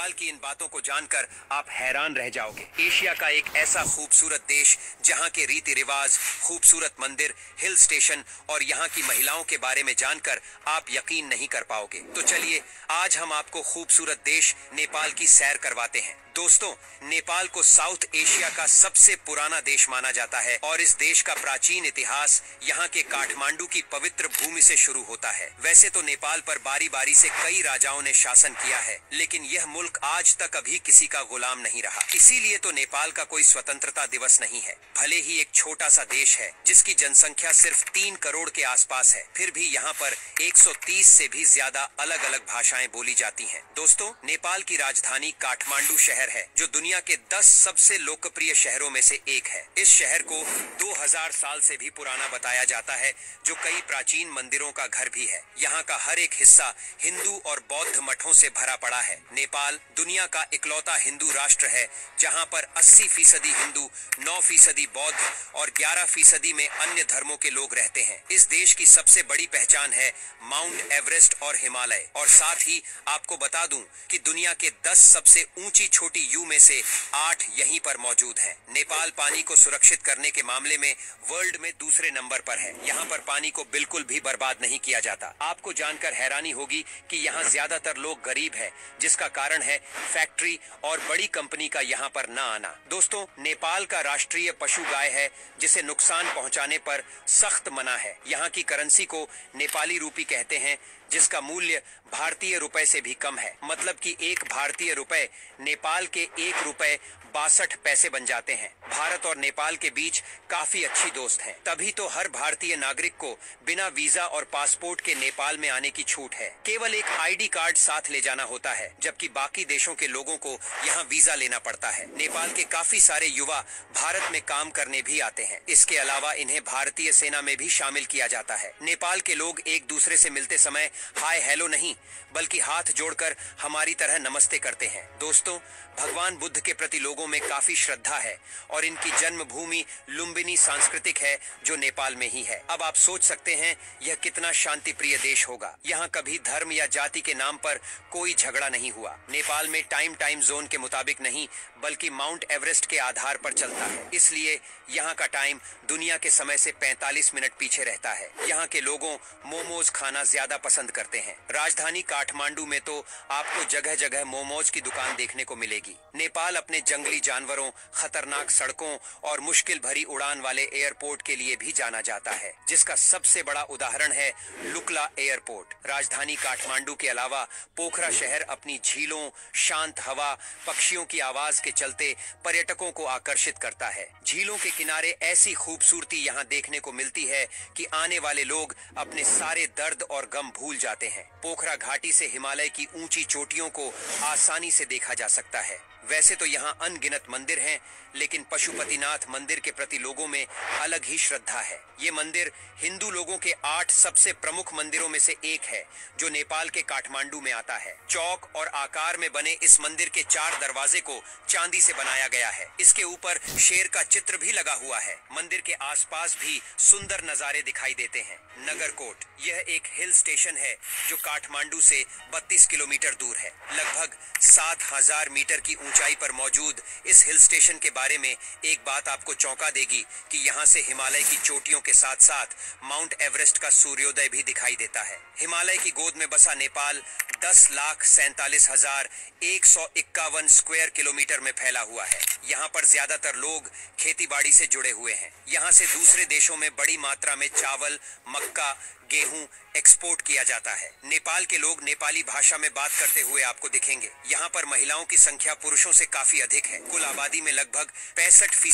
नेपाल की इन बातों को जानकर आप हैरान रह जाओगे। एशिया का एक ऐसा खूबसूरत देश, जहाँ के रीति रिवाज, खूबसूरत मंदिर, हिल स्टेशन और यहाँ की महिलाओं के बारे में जानकर आप यकीन नहीं कर पाओगे। तो चलिए, आज हम आपको खूबसूरत देश नेपाल की सैर करवाते हैं। दोस्तों, नेपाल को साउथ एशिया का सबसे पुराना देश माना जाता है और इस देश का प्राचीन इतिहास यहाँ के काठमांडू की पवित्र भूमि से शुरू होता है। वैसे तो नेपाल पर बारी बारी से कई राजाओं ने शासन किया है, लेकिन यह मुल्क आज तक अभी किसी का गुलाम नहीं रहा। इसीलिए तो नेपाल का कोई स्वतंत्रता दिवस नहीं है। भले ही एक छोटा सा देश है, जिसकी जनसंख्या सिर्फ़ तीन करोड़ के आसपास है, फिर भी यहाँ पर 130 से भी ज़्यादा अलग अलग भाषाएँ बोली जाती हैं। दोस्तों, नेपाल की राजधानी काठमांडू शहर है, जो दुनिया के 10 सबसे लोकप्रिय शहरों में से एक है। इस शहर को 2000 साल से भी पुराना बताया जाता है, जो कई प्राचीन मंदिरों का घर भी है। यहाँ का हर एक हिस्सा हिंदू और बौद्ध मठों से भरा पड़ा है। नेपाल दुनिया का इकलौता हिंदू राष्ट्र है, जहाँ पर 80 फ़ीसदी हिंदू 9 फ़ीसदी बौद्ध और 11 फ़ीसदी में अन्य धर्मों के लोग रहते हैं। इस देश की सबसे बड़ी पहचान है माउंट एवरेस्ट और हिमालय। और साथ ही आपको बता दूँ कि दुनिया के 10 सबसे ऊँची छोटी यू में से आठ यहीं पर मौजूद हैं। नेपाल पानी को सुरक्षित करने के मामले में वर्ल्ड में दूसरे नंबर पर है। यहाँ पर पानी को बिल्कुल भी बर्बाद नहीं किया जाता। आपको जानकर हैरानी होगी कि यहाँ ज़्यादातर लोग गरीब है, जिसका कारण है फैक्ट्री और बड़ी कंपनी का यहाँ पर न आना। दोस्तों, नेपाल का राष्ट्रीय पशु गाय है, जिसे नुकसान पहुँचाने पर सख्त मना है। यहाँ की करेंसी को नेपाली रूपी कहते हैं, जिसका मूल्य भारतीय रुपए से भी कम है। मतलब कि एक भारतीय रुपए नेपाल के एक रुपए बासठ पैसे बन जाते हैं। भारत और नेपाल के बीच काफ़ी अच्छी दोस्त है। तभी तो हर भारतीय नागरिक को बिना वीज़ा और पासपोर्ट के नेपाल में आने की छूट है। केवल एक आईडी कार्ड साथ ले जाना होता है, जबकि बाकी देशों के लोगों को यहाँ वीज़ा लेना पड़ता है। नेपाल के काफ़ी सारे युवा भारत में काम करने भी आते हैं। इसके अलावा इन्हें भारतीय सेना में भी शामिल किया जाता है। नेपाल के लोग एक दूसरे से मिलते समय, हाय, हेलो नहीं, बल्कि हाथ जोड़कर हमारी तरह नमस्ते करते हैं। दोस्तों, भगवान बुद्ध के प्रति लोगों में काफ़ी श्रद्धा है और इनकी जन्मभूमि लुम्बिनी सांस्कृतिक है, जो नेपाल में ही है। अब आप सोच सकते हैं, यह कितना शांति प्रिय देश होगा। यहाँ कभी धर्म या जाति के नाम पर कोई झगड़ा नहीं हुआ। नेपाल में टाइम टाइम जोन के मुताबिक नहीं, बल्कि माउंट एवरेस्ट के आधार पर चलता है। इसलिए यहाँ का टाइम दुनिया के समय से 45 मिनट पीछे रहता है। यहाँ के लोगों मोमोज खाना ज़्यादा पसंद करते हैं। राजधानी काठमांडू में तो आपको जगह जगह मोमोज की दुकान देखने को मिलेगी। नेपाल अपने जंगली जानवरों, खतरनाक सड़कों और मुश्किल भरी उड़ान वाले एयरपोर्ट के लिए भी जाना जाता है, जिसका सबसे बड़ा उदाहरण है लुकला एयरपोर्ट। राजधानी काठमांडू के अलावा पोखरा शहर अपनी झीलों, शांत हवा, पक्षियों की आवाज़ के चलते पर्यटकों को आकर्षित करता है। झीलों के किनारे ऐसी खूबसूरती यहाँ देखने को मिलती है कि आने वाले लोग अपने सारे दर्द और गम भूल जाते हैं। पोखरा घाटी से हिमालय की ऊँची चोटियों को आसानी से देखा जा सकता है। वैसे तो यहाँ अनगिनत मंदिर हैं, लेकिन पशुपतिनाथ मंदिर के प्रति लोगों में अलग ही श्रद्धा है। ये मंदिर हिंदू लोगों के आठ सबसे प्रमुख मंदिरों में से एक है जो नेपाल के काठमांडू में आता है। चौक और आकार में बने इस मंदिर के चार दरवाजे को चांदी से बनाया गया है। इसके ऊपर शेर का चित्र भी लगा हुआ है। मंदिर के आसपास भी सुंदर नजारे दिखाई देते हैं। नगरकोट यह एक हिल स्टेशन है जो काठमांडू से 32 किलोमीटर दूर है। लगभग सात हज़ार मीटर की ऊंचाई पर मौजूद इस हिल स्टेशन के बारे में एक बात आपको चौंका देगी कि यहाँ से हिमालय की चोटियों के साथ साथ माउंट एवरेस्ट का सूर्योदय भी दिखाई देता है। हिमालय की गोद में बसा नेपाल दस लाख सैतालीस हज़ार एक सौ इक्यावन स्क्वायर किलोमीटर में फैला हुआ है। यहाँ पर ज़्यादातर लोग खेती बाड़ी से जुड़े हुए हैं। यहाँ से दूसरे देशों में बड़ी मात्रा में चावल, मक्का गेहूँ एक्सपोर्ट किया जाता है। नेपाल के लोग नेपाली भाषा में बात करते हुए आपको दिखेंगे। यहाँ पर महिलाओं की संख्या पुरुषों से काफ़ी अधिक है। कुल आबादी में लगभग पैंसठ फ़ीसदी